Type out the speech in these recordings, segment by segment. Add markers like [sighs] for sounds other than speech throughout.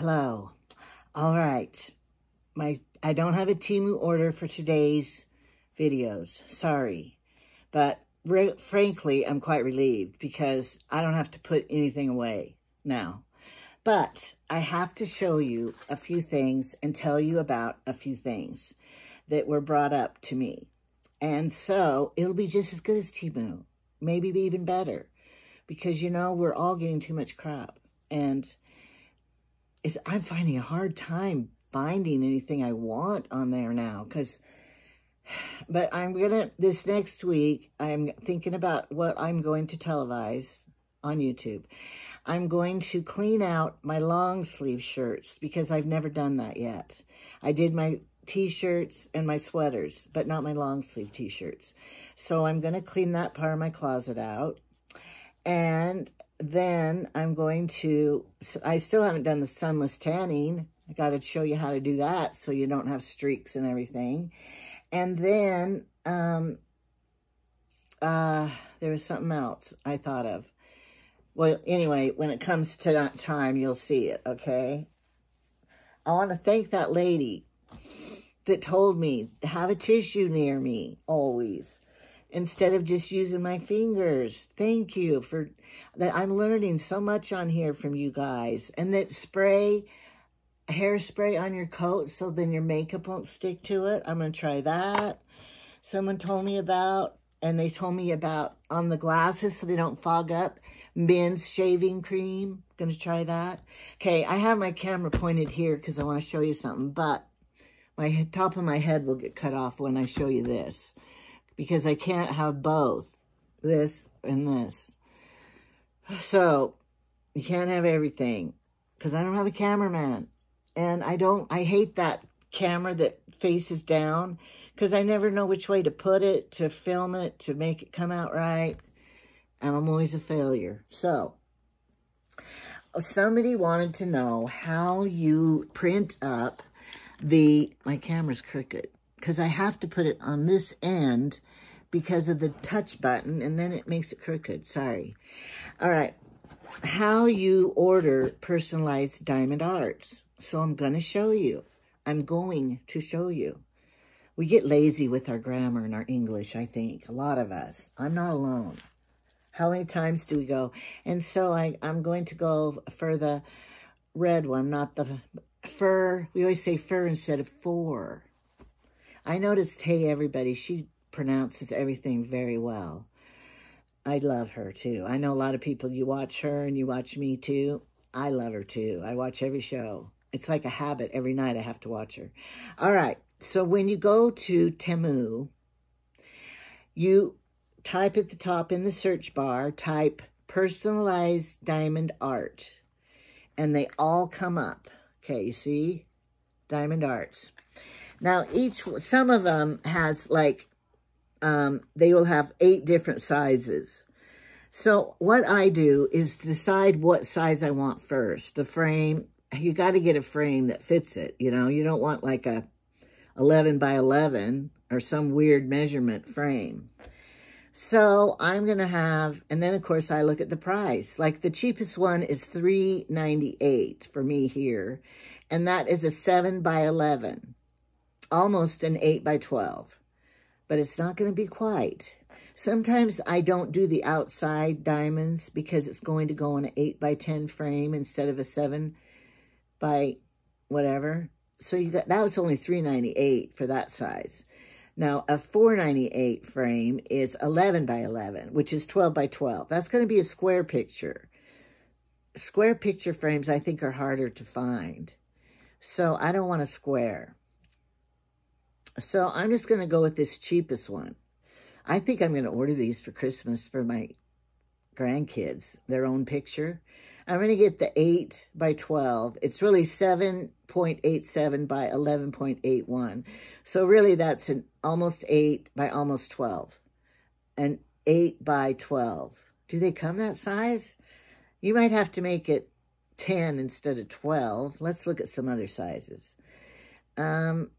Hello. All right. My I don't have a Temu order for today's videos. Sorry. But frankly, I'm quite relieved because I don't have to put anything away now. But I have to show you a few things and tell you about a few things that were brought up to me. And so it'll be just as good as Temu, maybe even better because, you know, we're all getting too much crap. And I'm finding a hard time finding anything I want on there now because [sighs] but I'm to, this next week, I'm thinking about what I'm going to televise on YouTube. I'm going to clean out my long sleeve shirts because I've never done that yet. I did my t-shirts and my sweaters, but not my long sleeve t-shirts. So I'm going to clean that part of my closet out. And then I'm going to, I still haven't done the sunless tanning. I got to show you how to do that so you don't have streaks and everything. And then, um, uh, there was something else I thought of. Well, anyway, when it comes to that time, you'll see it, okay? I want to thank that lady that told me to have a tissue near me always instead of just using my fingers. Thank you for that. I'm learning so much on here from you guys. And that spray, hairspray on your coat so then your makeup won't stick to it. I'm going to try that. Someone told me about, and they told me about on the glasses so they don't fog up, men's shaving cream. Going to try that. Okay, I have my camera pointed here because I want to show you something, but my top of my head will get cut off when I show you this because I can't have both this and this. So you can't have everything because I don't have a cameraman. And I don't, I hate that camera that faces down because I never know which way to put it, to film it, to make it come out right. And I'm always a failure. So somebody wanted to know how you print up the, my camera's crooked because I have to put it on this end because of the touch button and then it makes it crooked. Sorry. All right. How you order personalized diamond arts. So I'm going to show you. I'm going to show you. We get lazy with our grammar and our English, I think. A lot of us. I'm not alone. How many times do we go? And so I, I'm going to go for the red one, not the fur. We always say fur instead of for. I noticed, hey, everybody, she pronounces everything very well. I love her, too. I know a lot of people, you watch her and you watch me, too. I love her, too. I watch every show. It's like a habit. Every night I have to watch her. All right. So when you go to Temu, you type at the top in the search bar, type personalized diamond art. And they all come up. Okay, you see? Diamond Arts. Now, each, some of them has like, um, they will have eight different sizes. So what I do is decide what size I want first. The frame, you got to get a frame that fits it. You know, you don't want like a 11 by 11 or some weird measurement frame. So I'm going to have, and then of course I look at the price. Like the cheapest one is $3.98 for me here. And that is a 7 by 11, almost an 8 by 12. But it's not going to be quite. Sometimes I don't do the outside diamonds because it's going to go on an 8 by 10 frame instead of a 7 by whatever. So you got that was only $3.98 for that size. Now, a 498 frame is 11 by 11, which is 12 by 12. That's going to be a square picture. Square picture frames, I think, are harder to find. So I don't want a square. So I'm just going to go with this cheapest one. I think I'm going to order these for Christmas for my grandkids, their own picture. I'm going to get the 8 by 12. It's really 7.87 by 11.81. So really that's an almost 8 by almost 12. An 8 by 12. Do they come that size? You might have to make it 10 instead of 12. Let's look at some other sizes. Um,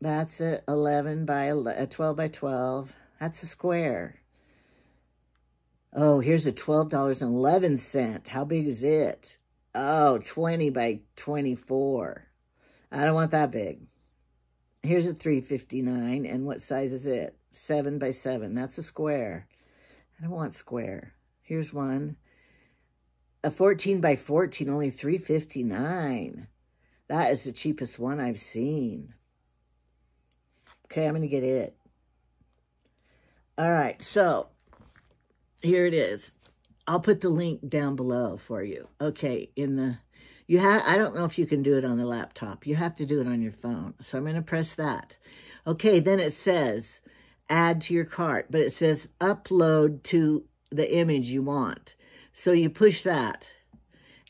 that's a 11 by a 12 by 12. That's a square. Oh, here's a $12.11. How big is it? Oh, 20 by 24. I don't want that big. Here's a 359, and what size is it? 7 by 7. That's a square. I don't want square. Here's one. A 14 by 14, only 359. That is the cheapest one I've seen. Okay, I'm going to get it. All right, so here it is. I'll put the link down below for you. Okay, in the, you have, I don't know if you can do it on the laptop. You have to do it on your phone. So I'm going to press that. Okay, then it says add to your cart, but it says upload to the image you want. So you push that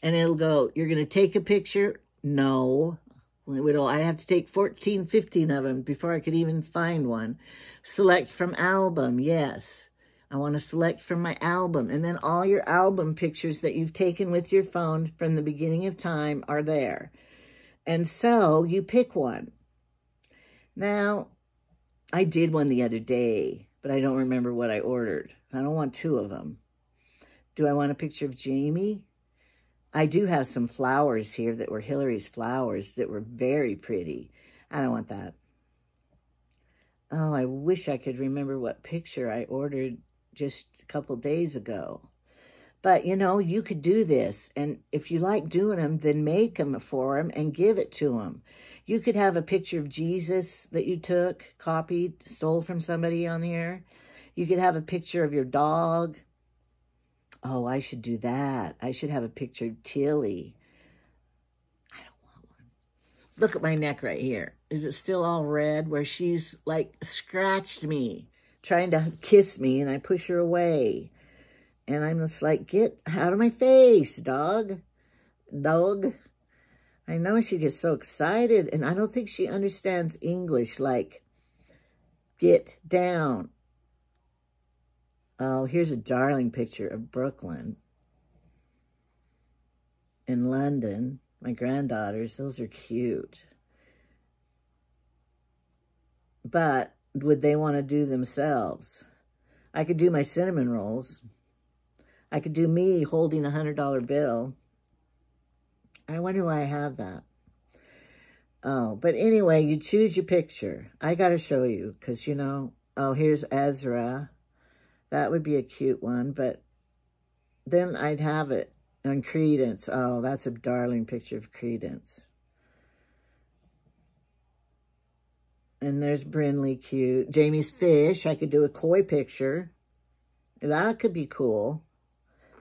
and it'll go, you're going to take a picture? No. I have to take 14, 15 of them before I could even find one. Select from album, yes. I want to select from my album. And then all your album pictures that you've taken with your phone from the beginning of time are there. And so you pick one. Now, I did one the other day, but I don't remember what I ordered. I don't want two of them. Do I want a picture of Jamie? I do have some flowers here that were Hillary's flowers that were very pretty. I don't want that. Oh, I wish I could remember what picture I ordered just a couple days ago. But, you know, you could do this. And if you like doing them, then make them for them and give it to them. You could have a picture of Jesus that you took, copied, stole from somebody on the air. You could have a picture of your dog. Oh, I should do that. I should have a picture of Tilly. I don't want one. Look at my neck right here. Is it still all red where she's like scratched me? trying to kiss me, and I push her away. And I'm just like, get out of my face, dog. Dog. I know she gets so excited, and I don't think she understands English, like, get down. Oh, here's a darling picture of Brooklyn in London. My granddaughters, those are cute. But would they want to do themselves? I could do my cinnamon rolls. I could do me holding a $100 bill. I wonder why I have that. Oh, but anyway, you choose your picture. I got to show you because, you know, oh, here's Ezra. That would be a cute one, but then I'd have it on Credence. Oh, that's a darling picture of Credence. And there's Brinley cute. Jamie's fish. I could do a koi picture. That could be cool.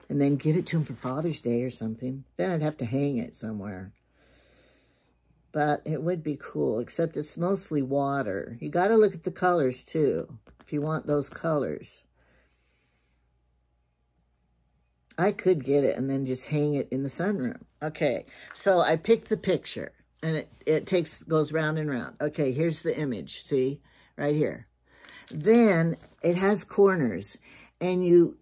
And then give it to him for Father's Day or something. Then I'd have to hang it somewhere. But it would be cool, except it's mostly water. You got to look at the colors, too, if you want those colors. I could get it and then just hang it in the sunroom. Okay, so I picked the picture and it, it takes goes round and round. Okay, here's the image, see, right here. Then it has corners, and you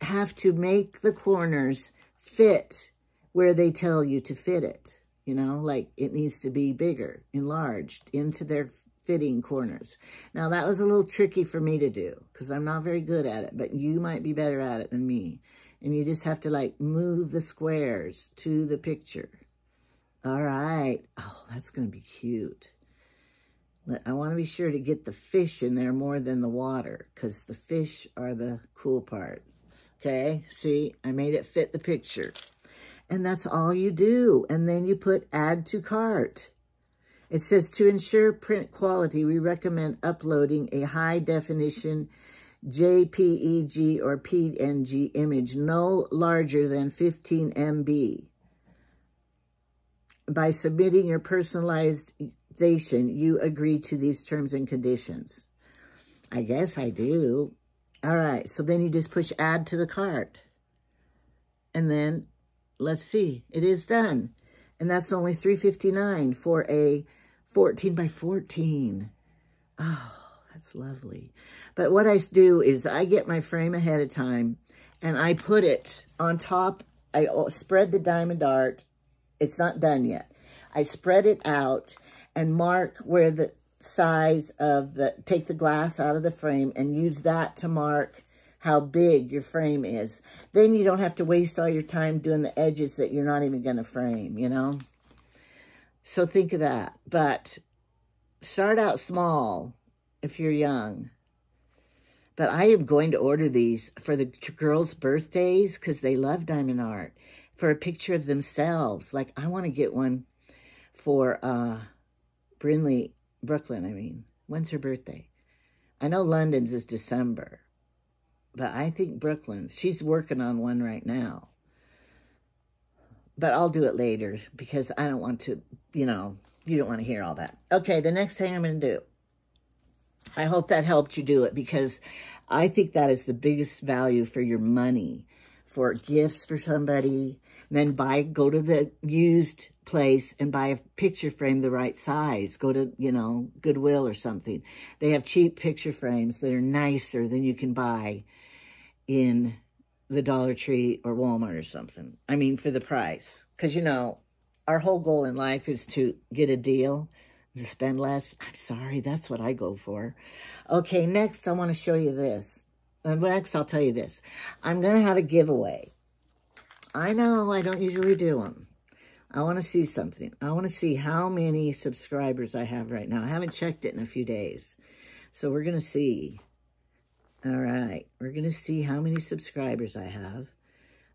have to make the corners fit where they tell you to fit it. You know, like it needs to be bigger, enlarged into their fitting corners. Now, that was a little tricky for me to do because I'm not very good at it, but you might be better at it than me. And you just have to like move the squares to the picture. All right. Oh, that's going to be cute. I want to be sure to get the fish in there more than the water because the fish are the cool part. Okay, see, I made it fit the picture. And that's all you do. And then you put add to cart. It says to ensure print quality, we recommend uploading a high definition JPEG or PNG image no larger than 15 MB by submitting your personalization, you agree to these terms and conditions. I guess I do. All right, so then you just push add to the cart. And then, let's see, it is done. And that's only $3.59 for a 14 by 14. Oh, that's lovely. But what I do is I get my frame ahead of time and I put it on top. I spread the diamond art it's not done yet. I spread it out and mark where the size of the, take the glass out of the frame and use that to mark how big your frame is. Then you don't have to waste all your time doing the edges that you're not even going to frame, you know? So think of that. But start out small if you're young. But I am going to order these for the girls' birthdays because they love diamond art for a picture of themselves. Like, I want to get one for uh, Brinley, Brooklyn, I mean. When's her birthday? I know London's is December, but I think Brooklyn's, she's working on one right now. But I'll do it later because I don't want to, you know, you don't want to hear all that. Okay, the next thing I'm going to do. I hope that helped you do it because I think that is the biggest value for your money, for gifts for somebody, then buy, go to the used place and buy a picture frame the right size. Go to, you know, Goodwill or something. They have cheap picture frames that are nicer than you can buy in the Dollar Tree or Walmart or something. I mean, for the price. Because, you know, our whole goal in life is to get a deal, spend less. I'm sorry, that's what I go for. Okay, next I want to show you this. And next I'll tell you this. I'm going to have a giveaway. I know I don't usually do them. I want to see something. I want to see how many subscribers I have right now. I haven't checked it in a few days. So we're going to see. All right. We're going to see how many subscribers I have.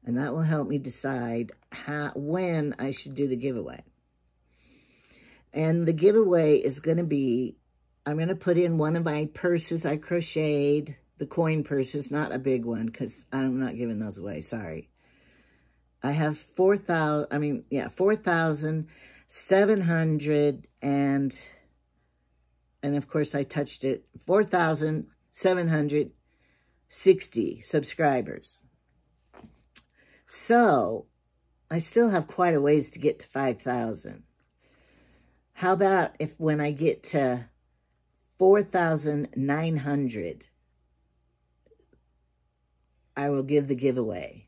And that will help me decide how, when I should do the giveaway. And the giveaway is going to be, I'm going to put in one of my purses I crocheted, the coin purses, not a big one, because I'm not giving those away, sorry. I have 4,000, I mean, yeah, 4,700 and, and of course I touched it, 4,760 subscribers. So, I still have quite a ways to get to 5,000. How about if when I get to 4,900, I will give the giveaway.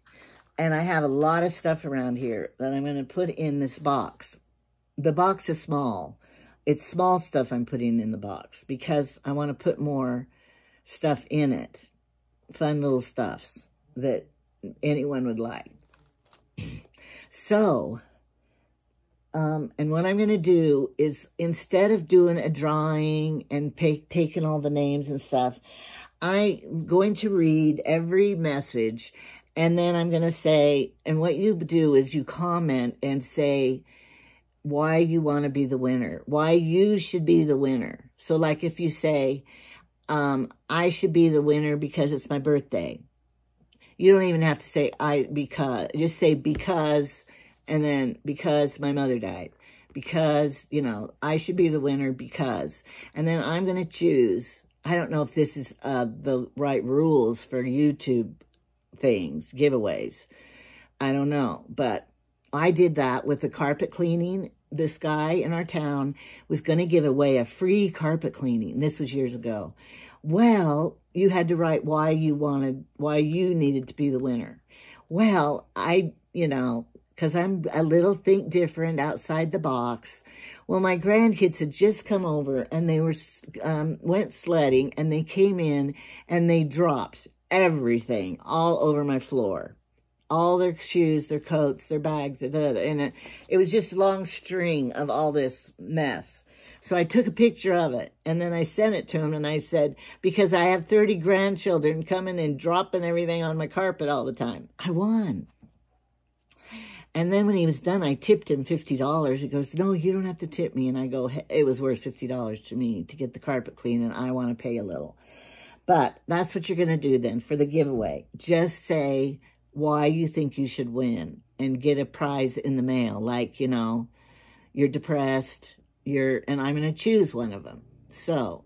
And I have a lot of stuff around here that I'm going to put in this box. The box is small. It's small stuff I'm putting in the box because I want to put more stuff in it. Fun little stuffs that anyone would like. [clears throat] So, um, and what I'm going to do is instead of doing a drawing and taking all the names and stuff, I'm going to read every message and then I'm going to say, and what you do is you comment and say why you want to be the winner, why you should be the winner. So like if you say, um, I should be the winner because it's my birthday. You don't even have to say I because, just say because, and then because my mother died. Because, you know, I should be the winner because. And then I'm going to choose. I don't know if this is uh, the right rules for YouTube things, giveaways. I don't know, but I did that with the carpet cleaning. This guy in our town was going to give away a free carpet cleaning. This was years ago. Well, you had to write why you wanted, why you needed to be the winner. Well, I, you know, because I'm a little think different outside the box. Well, my grandkids had just come over and they were, um, went sledding and they came in and they dropped everything all over my floor. All their shoes, their coats, their bags, and it, it was just a long string of all this mess. So I took a picture of it, and then I sent it to him, and I said, because I have 30 grandchildren coming and dropping everything on my carpet all the time. I won. And then when he was done, I tipped him $50. He goes, no, you don't have to tip me. And I go, it was worth $50 to me to get the carpet clean, and I want to pay a little. But that's what you're going to do then for the giveaway. Just say why you think you should win and get a prize in the mail. Like, you know, you're depressed, you're, and I'm going to choose one of them. So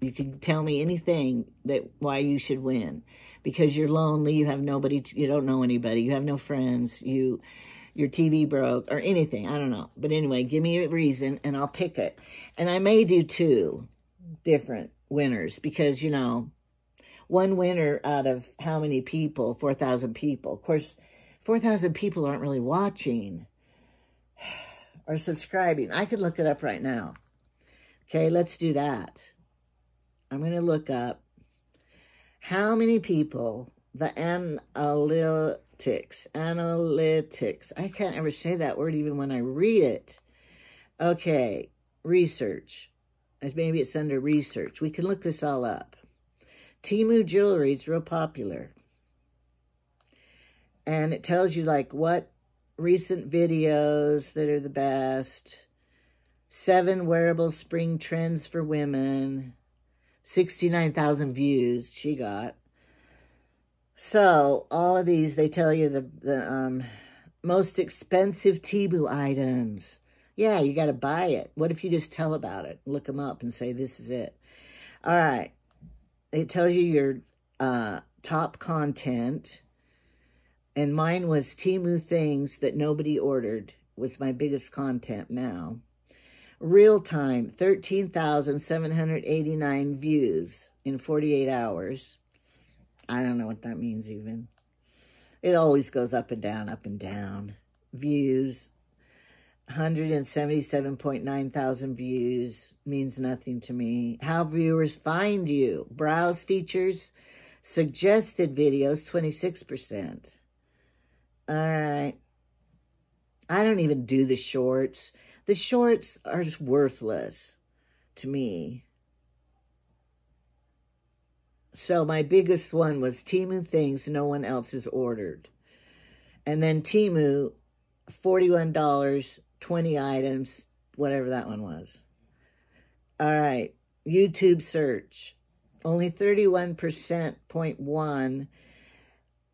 you can tell me anything that why you should win because you're lonely, you have nobody, to, you don't know anybody, you have no friends, you, your TV broke or anything. I don't know. But anyway, give me a reason and I'll pick it. And I may do two different winners because, you know, one winner out of how many people? 4,000 people. Of course, 4,000 people aren't really watching [sighs] or subscribing. I could look it up right now. Okay, let's do that. I'm going to look up how many people, the analytics, analytics, I can't ever say that word even when I read it. Okay, research. Maybe it's under research. We can look this all up. Temu jewelry is real popular. And it tells you like what recent videos that are the best. Seven wearable spring trends for women. 69,000 views she got. So, all of these, they tell you the, the um, most expensive Temu items. Yeah, you got to buy it. What if you just tell about it? Look them up and say, this is it. All right. It tells you your uh, top content. And mine was Temu things that nobody ordered was my biggest content now. Real time, 13,789 views in 48 hours. I don't know what that means even. It always goes up and down, up and down. Views, 177.9 thousand views means nothing to me. How viewers find you. Browse features, suggested videos, 26%. All right. I don't even do the shorts. The shorts are just worthless to me. So my biggest one was Temu things no one else has ordered. And then Temu, $41 20 items, whatever that one was. All right, YouTube search. Only 31% point one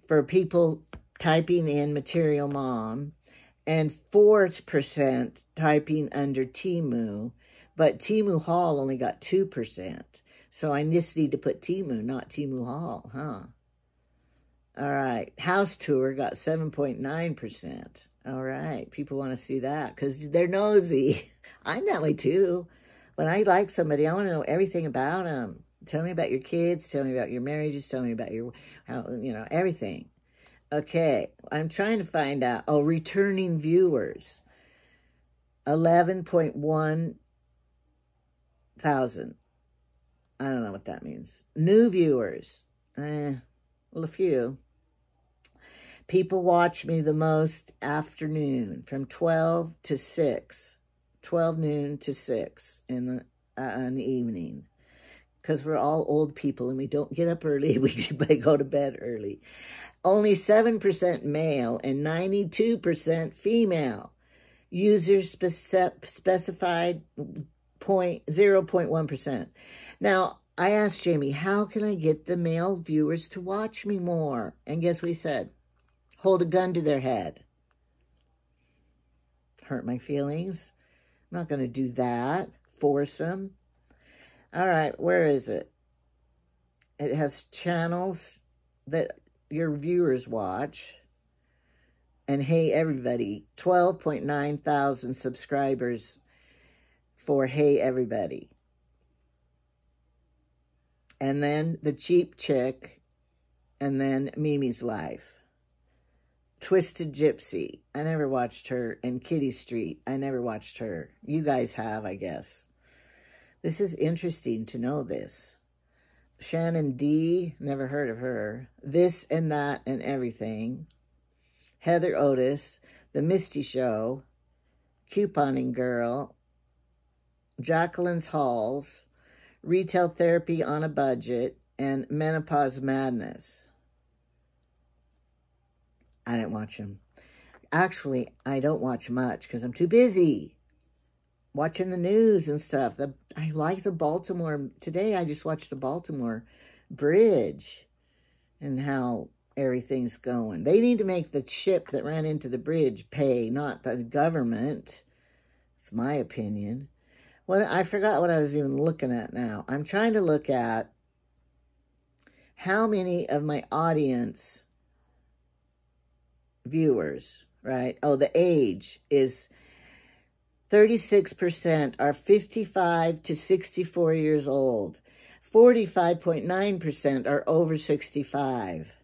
for people typing in material mom and 4% typing under Temu, but Temu haul only got 2%. So I just need to put Temu, not Temu haul, huh? All right, house tour got 7.9%. All right. People want to see that because they're nosy. [laughs] I'm that way too. When I like somebody, I want to know everything about them. Tell me about your kids. Tell me about your marriages. Tell me about your, how, you know, everything. Okay. I'm trying to find out. Oh, returning viewers. 11.1 thousand. I don't know what that means. New viewers. Eh, well, a few. People watch me the most afternoon from 12 to 6, 12 noon to 6 in the, uh, in the evening. Because we're all old people and we don't get up early. [laughs] We go to bed early. Only 7% male and 92% female. Users spec specified point, 0.1. Now, I asked Jamie, how can I get the male viewers to watch me more? And guess what he said? hold a gun to their head. Hurt my feelings. I'm not going to do that. Force them. All right, where is it? It has channels that your viewers watch. And hey, everybody, 12.9 thousand subscribers for Hey Everybody. And then The Cheap Chick, and then Mimi's Life. Twisted Gypsy. I never watched her. And Kitty Street. I never watched her. You guys have, I guess. This is interesting to know this. Shannon D. Never heard of her. This and That and Everything. Heather Otis. The Misty Show. Couponing Girl. Jacqueline's Halls. Retail Therapy on a Budget. And Menopause Madness. I didn't watch them. Actually, I don't watch much because I'm too busy watching the news and stuff. The, I like the Baltimore. Today, I just watched the Baltimore bridge and how everything's going. They need to make the ship that ran into the bridge pay, not the government. It's my opinion. What I forgot what I was even looking at now. I'm trying to look at how many of my audience viewers, right? Oh, the age is 36% are 55 to 64 years old. 45.9% are over 65.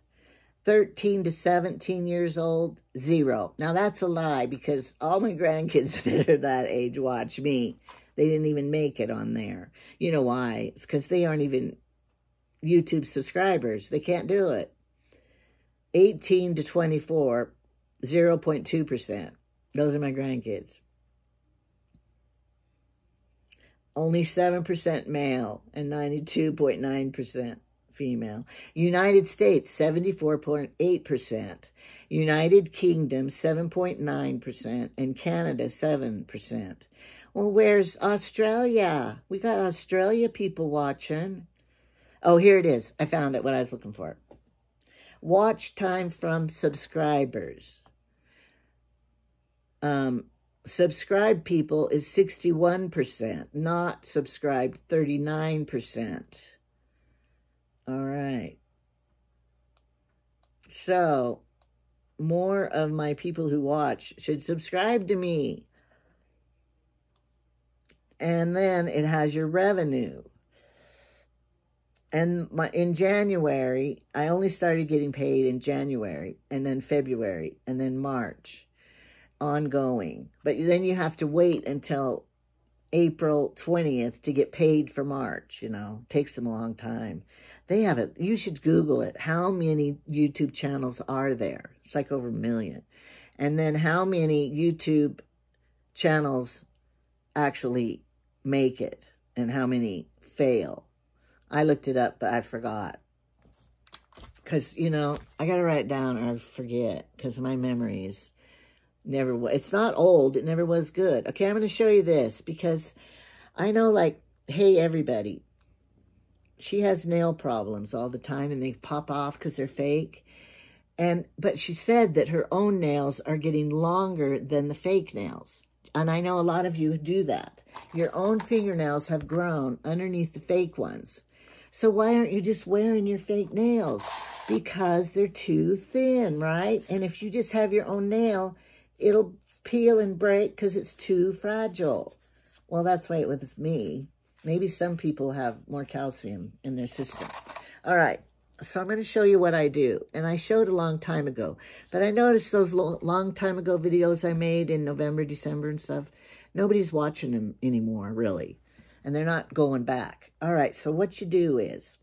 13 to 17 years old, zero. Now, that's a lie because all my grandkids [laughs] that are that age watch me. They didn't even make it on there. You know why? It's because they aren't even YouTube subscribers. They can't do it. 18 to 24, 0.2%. Those are my grandkids. Only 7% male and 92.9% female. United States, 74.8%. United Kingdom, 7.9%. And Canada, 7%. Well, where's Australia? We got Australia people watching. Oh, here it is. I found it, what I was looking for. Watch time from subscribers. Um, subscribed people is 61%, not subscribed 39%. All right. So, more of my people who watch should subscribe to me. And then it has your revenue. And my in January, I only started getting paid in January, and then February, and then March, ongoing. But then you have to wait until April 20th to get paid for March, you know. takes them a long time. They have it. You should Google it. How many YouTube channels are there? It's like over a million. And then how many YouTube channels actually make it and how many fail? I looked it up, but I forgot. Because, you know, I got to write it down or I forget because my memories never, was. it's not old. It never was good. Okay, I'm going to show you this because I know like, hey, everybody, she has nail problems all the time and they pop off because they're fake. And, but she said that her own nails are getting longer than the fake nails. And I know a lot of you do that. Your own fingernails have grown underneath the fake ones. So why aren't you just wearing your fake nails? Because they're too thin, right? And if you just have your own nail, it'll peel and break because it's too fragile. Well, that's why it was me. Maybe some people have more calcium in their system. All right. So I'm going to show you what I do. And I showed a long time ago. But I noticed those long time ago videos I made in November, December and stuff. Nobody's watching them anymore, really and they're not going back. All right, so what you do is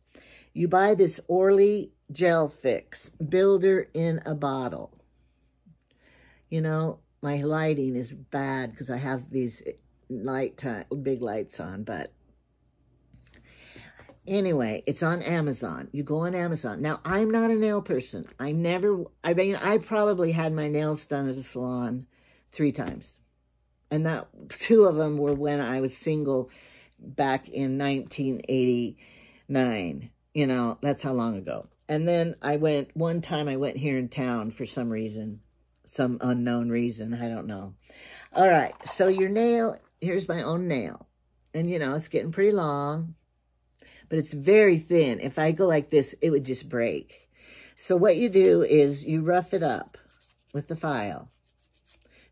you buy this Orly Gel Fix Builder in a bottle. You know, my lighting is bad because I have these light big lights on, but anyway, it's on Amazon. You go on Amazon. Now, I'm not a nail person. I never, I mean, I probably had my nails done at a salon three times. And that two of them were when I was single back in 1989. You know, that's how long ago. And then I went, one time I went here in town for some reason, some unknown reason, I don't know. All right, so your nail, here's my own nail. And, you know, it's getting pretty long, but it's very thin. If I go like this, it would just break. So what you do is you rough it up with the file.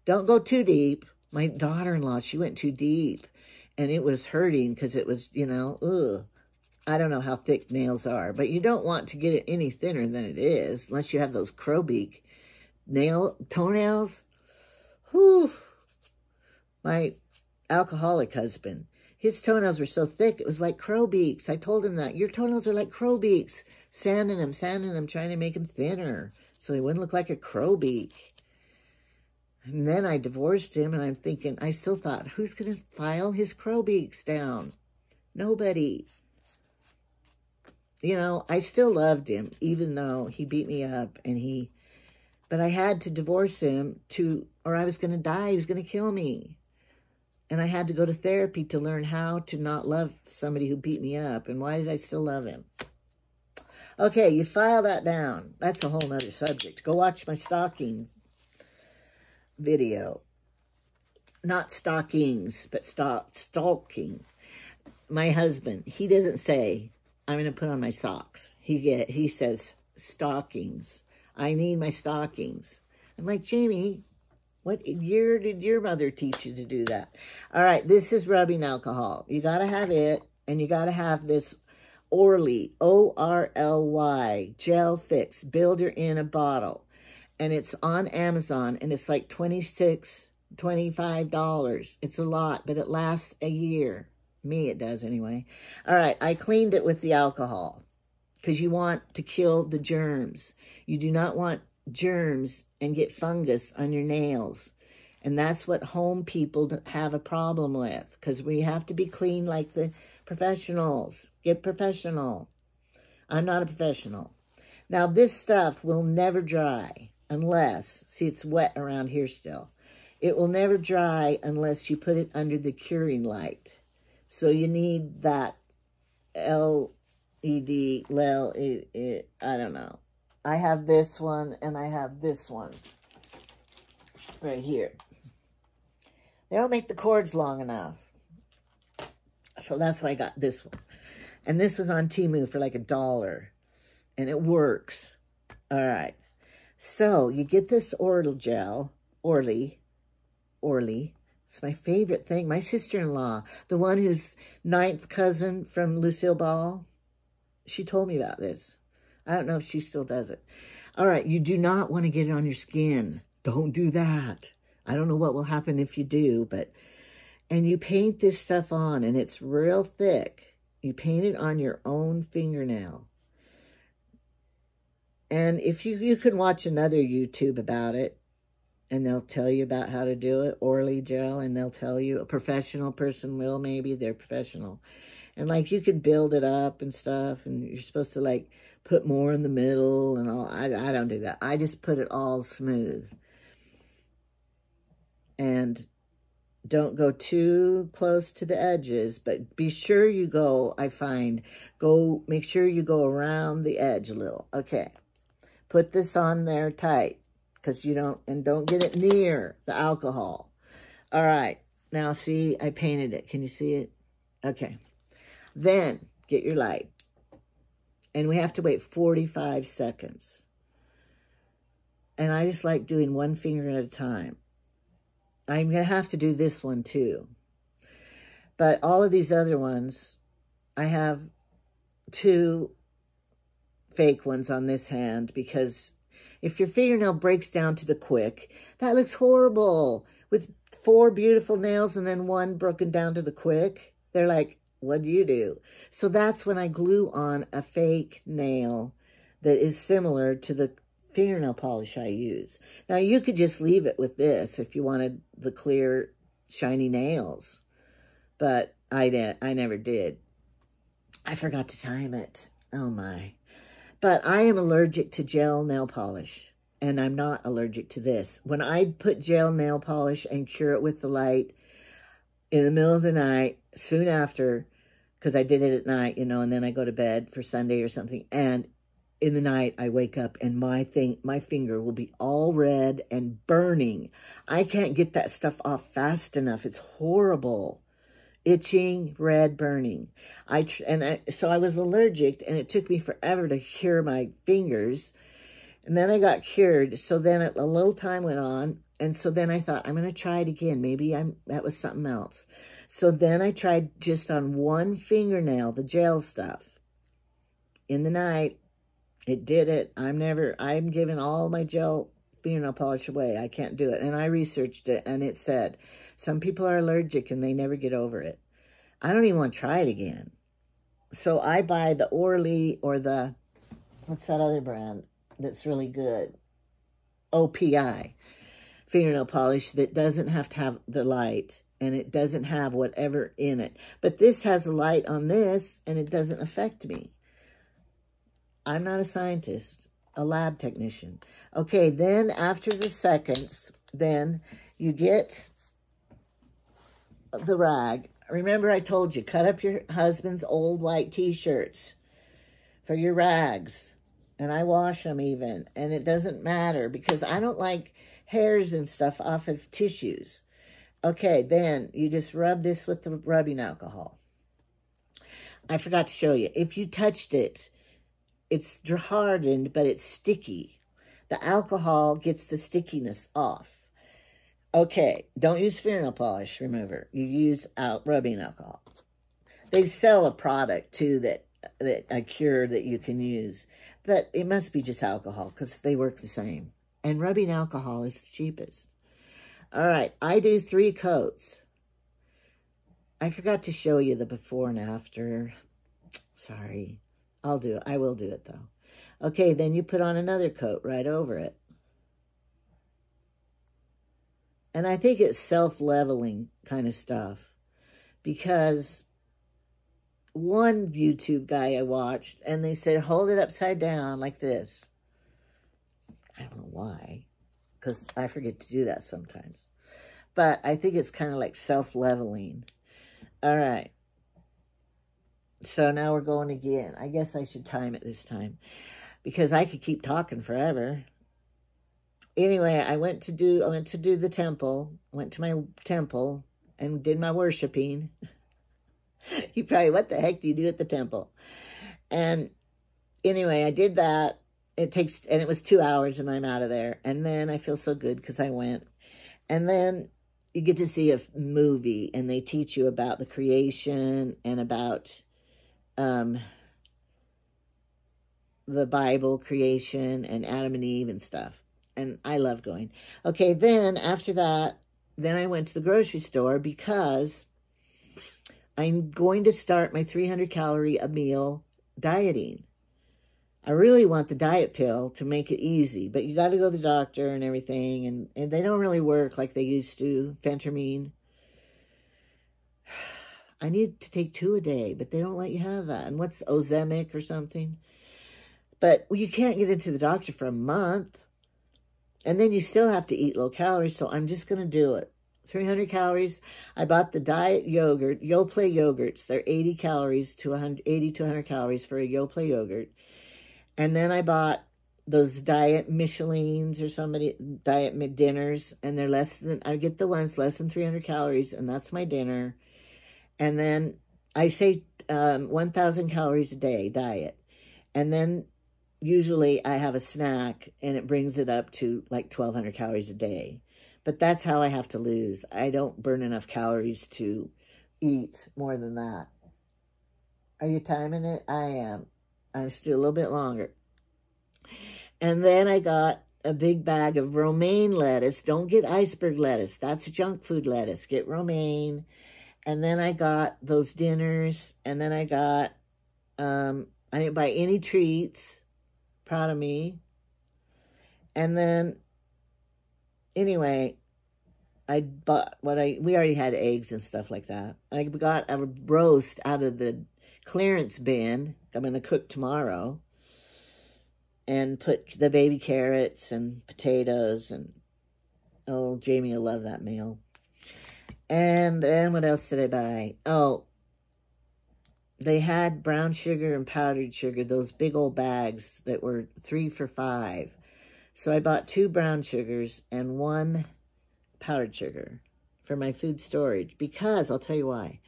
Don't go too deep. My daughter-in-law, she went too deep and it was hurting because it was, you know, ugh. I don't know how thick nails are, but you don't want to get it any thinner than it is unless you have those crow beak nail toenails. Whew. My alcoholic husband, his toenails were so thick, it was like crow beaks. I told him that. Your toenails are like crow beaks. Sanding them, sanding them, trying to make them thinner so they wouldn't look like a crow beak. And then I divorced him, and I'm thinking, I still thought, who's going to file his crow beaks down? Nobody. You know, I still loved him, even though he beat me up, and he, but I had to divorce him to, or I was going to die. He was going to kill me. And I had to go to therapy to learn how to not love somebody who beat me up. And why did I still love him? Okay, you file that down. That's a whole nother subject. Go watch my stalking video. Not stockings, but stalk, stalking. My husband, he doesn't say, I'm going to put on my socks. He get he says stockings. I need my stockings. I'm like, Jamie, what year did your mother teach you to do that? All right, this is rubbing alcohol. You got to have it, and you got to have this Orly, O-R-L-Y, Gel Fix, Builder in a Bottle and it's on Amazon, and it's like 26 $25. It's a lot, but it lasts a year. Me, it does anyway. All right, I cleaned it with the alcohol. Because you want to kill the germs. You do not want germs and get fungus on your nails. And that's what home people have a problem with because we have to be clean like the professionals. Get professional. I'm not a professional. Now, this stuff will never dry unless, see, it's wet around here still. It will never dry unless you put it under the curing light. So you need that LED, LED, I don't know. I have this one and I have this one right here. They don't make the cords long enough. So that's why I got this one. And this was on Temu for like a dollar. And it works. All right. So you get this Oral gel, Orly, Orly. It's my favorite thing. My sister-in-law, the one who's ninth cousin from Lucille Ball, she told me about this. I don't know if she still does it. All right, you do not want to get it on your skin. Don't do that. I don't know what will happen if you do, but, and you paint this stuff on and it's real thick. You paint it on your own fingernail. And if you, you can watch another YouTube about it, and they'll tell you about how to do it, Orly gel, and they'll tell you, a professional person will maybe, they're professional. And like you can build it up and stuff, and you're supposed to like put more in the middle and all. I, I don't do that. I just put it all smooth and don't go too close to the edges, but be sure you go, I find, go, make sure you go around the edge a little. Okay. Put this on there tight because you don't, and don't get it near the alcohol. All right. Now see, I painted it. Can you see it? Okay. Then get your light. And we have to wait 45 seconds. And I just like doing one finger at a time. I'm going to have to do this one too. But all of these other ones, I have two fake ones on this hand because if your fingernail breaks down to the quick, that looks horrible. With four beautiful nails and then one broken down to the quick, they're like, what do you do? So that's when I glue on a fake nail that is similar to the fingernail polish I use. Now, you could just leave it with this if you wanted the clear, shiny nails. But I, didn't, I never did. I forgot to time it. Oh, my. But I am allergic to gel nail polish. And I'm not allergic to this. When I put gel nail polish and cure it with the light in the middle of the night, soon after, because I did it at night, you know, and then I go to bed for Sunday or something, and in the night, I wake up and my thing, my finger will be all red and burning. I can't get that stuff off fast enough. It's horrible. Itching, red, burning. I and I, so I was allergic, and it took me forever to cure my fingers. And then I got cured. So then a little time went on, and so then I thought I'm going to try it again. Maybe I'm that was something else. So then I tried just on one fingernail the gel stuff in the night it did it. I'm never, I'm giving all my gel fingernail polish away. I can't do it. And I researched it and it said, some people are allergic and they never get over it. I don't even want to try it again. So I buy the Orly or the, what's that other brand that's really good? OPI fingernail polish that doesn't have to have the light and it doesn't have whatever in it. But this has a light on this and it doesn't affect me. I'm not a scientist, a lab technician. Okay, then after the seconds, then you get the rag. Remember I told you, cut up your husband's old white t-shirts for your rags. And I wash them even. And it doesn't matter because I don't like hairs and stuff off of tissues. Okay, then you just rub this with the rubbing alcohol. I forgot to show you. If you touched it, it's hardened, but it's sticky. The alcohol gets the stickiness off. Okay, don't use fingernail polish remover. You use out rubbing alcohol. They sell a product, too, that, that a cure that you can use. But it must be just alcohol because they work the same. And rubbing alcohol is the cheapest. All right, I do three coats. I forgot to show you the before and after. Sorry. I'll do it. I will do it, though. Okay, then you put on another coat right over it. And I think it's self-leveling kind of stuff because one YouTube guy I watched and they said, hold it upside down like this. I don't know why, because I forget to do that sometimes. But I think it's kind of like self-leveling. All right. So now we're going again. I guess I should time it this time because I could keep talking forever. Anyway, I went to do I went to do the temple, went to my temple and did my worshiping. [laughs] you probably, what the heck do you do at the temple? And anyway, I did that. It takes, and it was two hours and I'm out of there. And then I feel so good because I went. And then you get to see a movie and they teach you about the creation and about um, the Bible creation and Adam and Eve and stuff. And I love going. Okay, then after that, then I went to the grocery store because I'm going to start my 300 calorie a meal dieting. I really want the diet pill to make it easy, but you got to go to the doctor and everything, and, and they don't really work like they used to, phentermine. [sighs] I need to take two a day, but they don't let you have that. And what's Ozempic or something? But you can't get into the doctor for a month. And then you still have to eat low calories, so I'm just going to do it. 300 calories. I bought the diet yogurt, Yoplait yogurts. They're 80 calories to 100, 80 to 100 calories for a Yoplait yogurt. And then I bought those diet Michelins or somebody, diet mid dinners, and they're less than, I get the ones less than 300 calories, and that's my dinner. And then I say um, 1,000 calories a day diet. And then usually I have a snack and it brings it up to like 1,200 calories a day. But that's how I have to lose. I don't burn enough calories to eat more than that. Are you timing it? I am. I'm still a little bit longer. And then I got a big bag of romaine lettuce. Don't get iceberg lettuce. That's junk food lettuce. Get romaine. And then I got those dinners. And then I got, um, I didn't buy any treats proud of me. And then, anyway, I bought what I, we already had eggs and stuff like that. I got a roast out of the clearance bin. I'm going to cook tomorrow. And put the baby carrots and potatoes and, oh, Jamie will love that meal. And then what else did I buy? Oh, they had brown sugar and powdered sugar, those big old bags that were three for five. So I bought two brown sugars and one powdered sugar for my food storage because, I'll tell you why.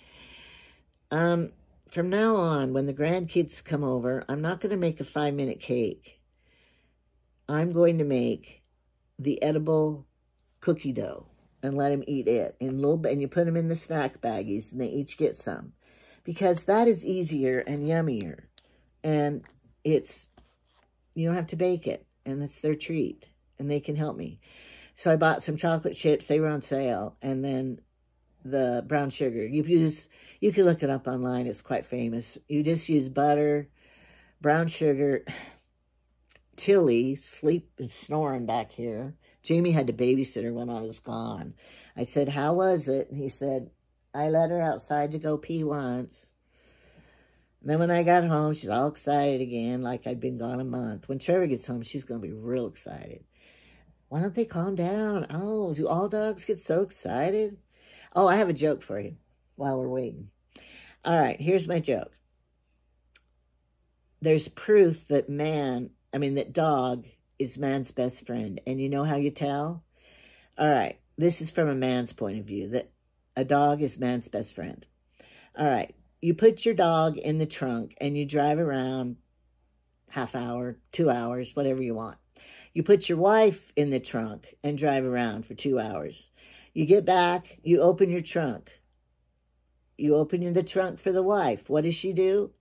Um, from now on, when the grandkids come over, I'm not going to make a five-minute cake. I'm going to make the edible cookie dough and let them eat it. In little, and you put them in the snack baggies, and they each get some because that is easier and yummier. And it's, you don't have to bake it. And it's their treat. And they can help me. So I bought some chocolate chips. They were on sale. And then the brown sugar. You use, you can look it up online. It's quite famous. You just use butter, brown sugar. Tilly sleep and snoring back here. Jamie had to babysit her when I was gone. I said, how was it? And he said, I let her outside to go pee once. And then when I got home, she's all excited again, like I'd been gone a month. When Trevor gets home, she's going to be real excited. Why don't they calm down? Oh, do all dogs get so excited? Oh, I have a joke for you while we're waiting. All right, here's my joke. There's proof that man, I mean, that dog is man's best friend. And you know how you tell? All right, this is from a man's point of view, that a dog is man's best friend. All right. You put your dog in the trunk and you drive around half hour, two hours, whatever you want. You put your wife in the trunk and drive around for two hours. You get back, you open your trunk. You open the trunk for the wife. What does she do?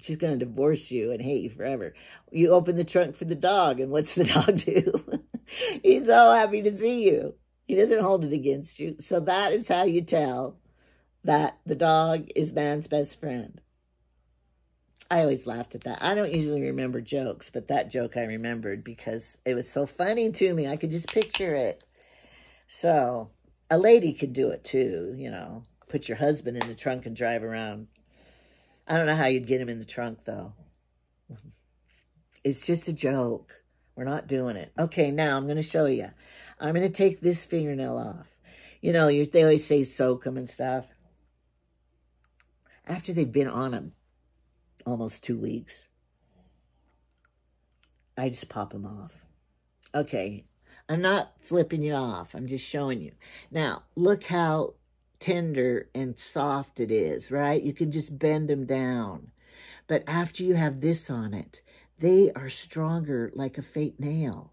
She's going to divorce you and hate you forever. You open the trunk for the dog, and what's the [laughs] dog do? He's so happy to see you. He doesn't hold it against you. So that is how you tell that the dog is man's best friend. I always laughed at that. I don't usually remember jokes, but that joke I remembered because it was so funny to me. I could just picture it. So a lady could do it too, you know. Put your husband in the trunk and drive around. I don't know how you'd get him in the trunk, though. It's just a joke. We're not doing it. Okay, now I'm going to show you. I'm going to take this fingernail off. You know, they always say soak them and stuff. After they've been on them almost two weeks, I just pop them off. Okay, I'm not flipping you off. I'm just showing you. Now, look how tender and soft it is, right? You can just bend them down. But after you have this on it, they are stronger like a fake nail.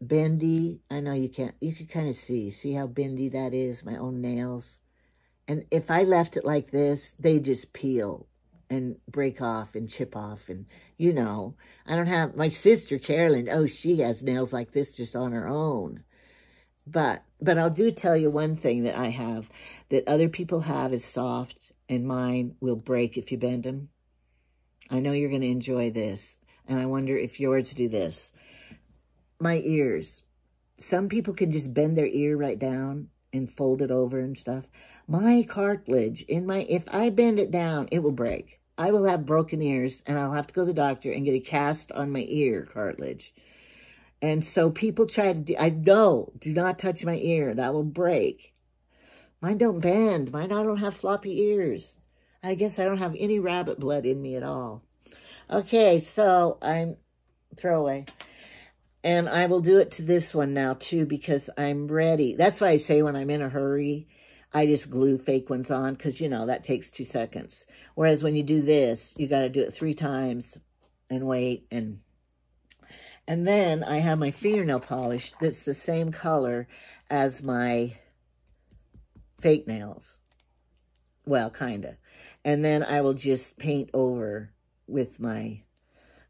Bendy, I know you can't, you can kind of see. See how bendy that is, my own nails? And if I left it like this, they just peel and break off and chip off. And, you know, I don't have, my sister Carolyn, oh, she has nails like this just on her own. But, but I'll do tell you one thing that I have that other people have is soft and mine will break if you bend them. I know you're going to enjoy this. And I wonder if yours do this. My ears. Some people can just bend their ear right down and fold it over and stuff. My cartilage in my, if I bend it down, it will break. I will have broken ears and I'll have to go to the doctor and get a cast on my ear cartilage. And so people try to, I know, do not touch my ear. That will break. Mine don't bend. Mine I don't have floppy ears. I guess I don't have any rabbit blood in me at all. Okay, so I'm throwaway. And I will do it to this one now too because I'm ready. That's why I say when I'm in a hurry, I just glue fake ones on because, you know, that takes two seconds. Whereas when you do this, you got to do it three times and wait. And and then I have my fingernail polish that's the same color as my fake nails. Well, kind of. And then I will just paint over with my...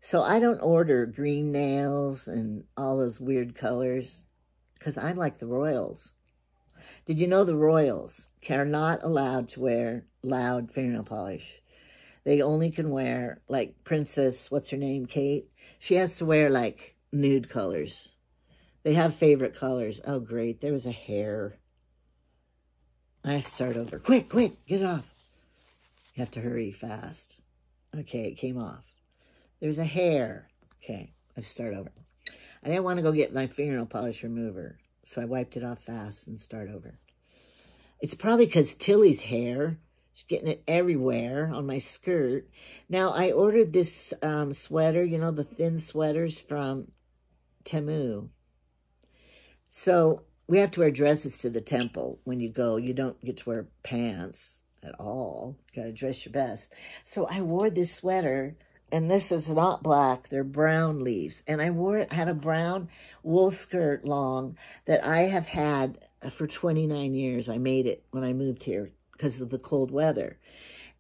So I don't order green nails and all those weird colors because I like the Royals. Did you know the royals are not allowed to wear loud fingernail polish? They only can wear, like Princess, what's her name, Kate? She has to wear, like, nude colors. They have favorite colors. Oh, great. There was a hair. I have to start over. Quick, quick, get it off. You have to hurry fast. Okay, it came off. There's a hair. Okay, let's start over. I didn't want to go get my fingernail polish remover. So I wiped it off fast and start over. It's probably because Tilly's hair, she's getting it everywhere on my skirt. Now, I ordered this um, sweater, you know, the thin sweaters from Temu. So we have to wear dresses to the temple when you go. You don't get to wear pants at all. You got to dress your best. So I wore this sweater and this is not black, they're brown leaves. And I wore it, I had a brown wool skirt long that I have had for 29 years. I made it when I moved here because of the cold weather.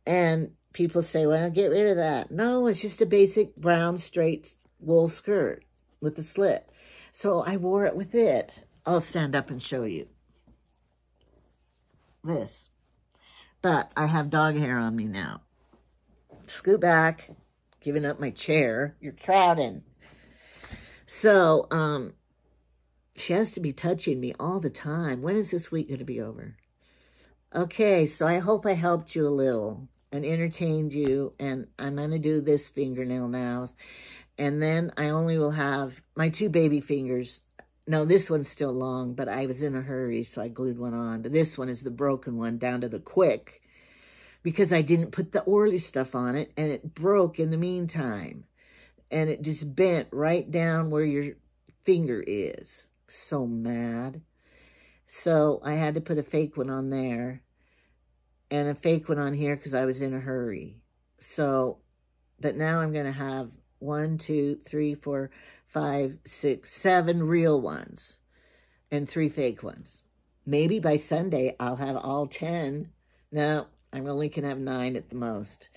And people say, well, get rid of that. No, it's just a basic brown straight wool skirt with a slit. So I wore it with it. I'll stand up and show you. This. But I have dog hair on me now. Scoot back giving up my chair. You're crowding. So, um, she has to be touching me all the time. When is this week going to be over? Okay, so I hope I helped you a little and entertained you. And I'm going to do this fingernail now. And then I only will have my two baby fingers. No, this one's still long, but I was in a hurry, so I glued one on. But this one is the broken one down to the quick because I didn't put the oily stuff on it and it broke in the meantime. And it just bent right down where your finger is. So mad. So I had to put a fake one on there and a fake one on here because I was in a hurry. So, but now I'm going to have one, two, three, four, five, six, seven real ones and three fake ones. Maybe by Sunday I'll have all 10. No, I only can have nine at the most.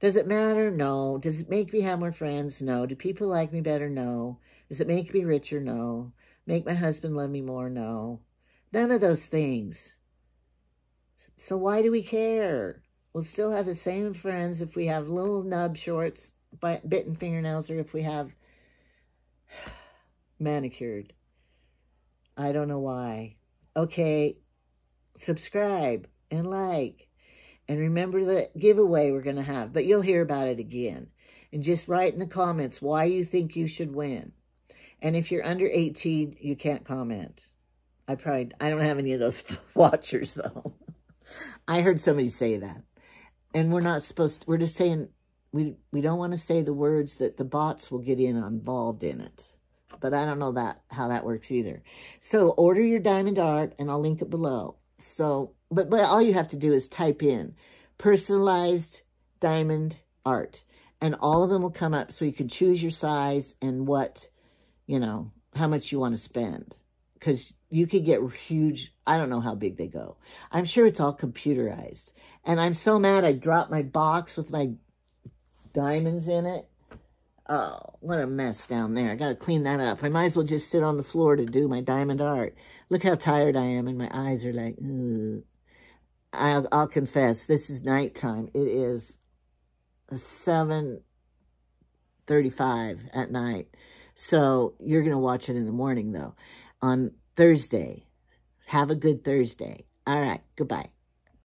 Does it matter? No. Does it make me have more friends? No. Do people like me better? No. Does it make me richer? No. Make my husband love me more? No. None of those things. So why do we care? We'll still have the same friends if we have little nub shorts, bitten fingernails, or if we have [sighs] manicured. I don't know why. Okay, subscribe and like. And remember the giveaway we're going to have. But you'll hear about it again. And just write in the comments why you think you should win. And if you're under 18, you can't comment. I probably, I don't have any of those [laughs] watchers, though. I heard somebody say that. And we're not supposed to, we're just saying, we, we don't want to say the words that the bots will get in involved in it. But I don't know that how that works either. So order your diamond art, and I'll link it below. So, but, but all you have to do is type in personalized diamond art. And all of them will come up so you can choose your size and what, you know, how much you want to spend. Because you could get huge, I don't know how big they go. I'm sure it's all computerized. And I'm so mad I dropped my box with my diamonds in it. Oh, what a mess down there. I got to clean that up. I might as well just sit on the floor to do my diamond art. Look how tired I am, and my eyes are like, Ugh. I'll, I'll confess, this is nighttime. It is 7.35 at night. So you're going to watch it in the morning, though, on Thursday. Have a good Thursday. All right, goodbye.